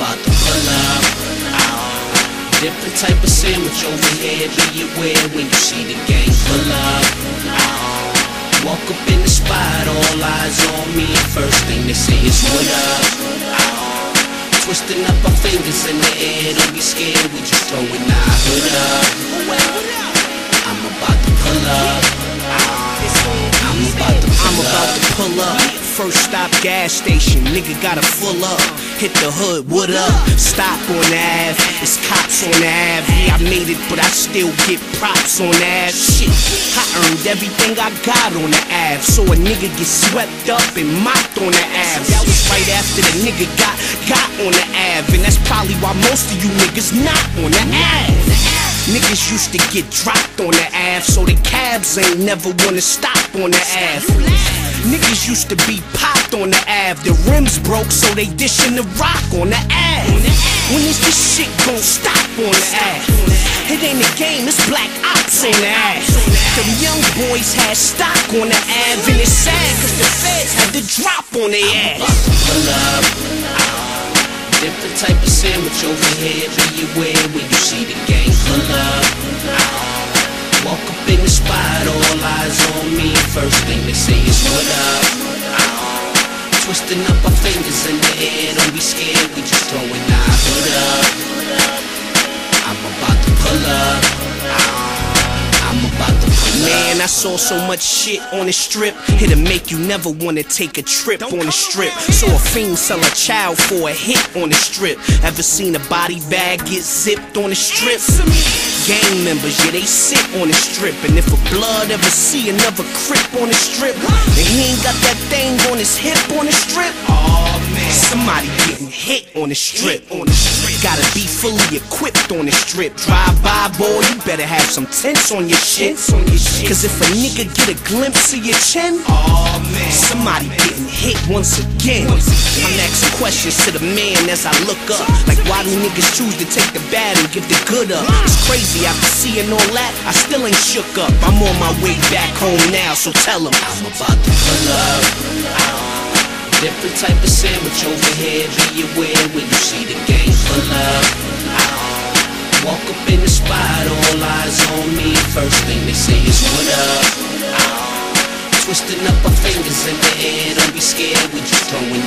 about to pull up. Different type of sandwich over here, be aware when you see the gang pull up. Walk up in the spot, all eyes on me. First thing they say is what up. Twisting up our fingers in the air, don't be scared, we just throwing our hood up. First stop gas station, nigga gotta full up. Hit the hood, what up? Stop on Ave, it's cops on Ave. Yeah, I made it, but I still get props on Ave. Shit, I earned everything I got on the Ave. So a nigga get swept up and mopped on the Ave. That was right after the nigga got got on the Ave. And that's probably why most of you niggas not on the Ave. Used to get dropped on the Ave, so the cabs ain't never wanna stop on the Ave. Niggas used to be popped on the Ave, the rims broke, so they dishing the rock on the Ave. When is this shit gon' stop on the Ave? It ain't a game, it's black ops on the Ave. Them young boys had stock on the Ave, and it's sad, cause the feds had to drop on their ass. Different type of sandwich over here, be aware when you see the gang pull up. Walk up in the spot, all eyes on me. First thing they say is what up. Twisting up our fingers in the air, don't be scared, I saw so much shit on the strip. It'll make you never wanna take a trip on the strip. So a fiend sell a child for a hit on the strip. Ever seen a body bag get zipped on the strip? Gang members, yeah, they sit on the strip. And if a blood ever see another crip on the strip, and he ain't got that thing on his hip on the strip, oh somebody getting hit on the strip. On the strip, gotta be fully equipped on the strip. Drive by, boy, you better have some tents on your shit. Cause if a nigga get a glimpse of your chin, oh man, somebody getting hit once again. I'm asking questions to the man as I look up. Like, why do niggas choose to take the bad and give the good up? It's crazy, after seeing all that, I still ain't shook up. I'm on my way back home now, so tell him. I'm about to pull up. Different type of sandwich over here, be aware when you see the gang pull up. Walk up in the spot, all eyes on me. First thing they say is what up. Twisting up our fingers in the air, don't be scared, we just throwing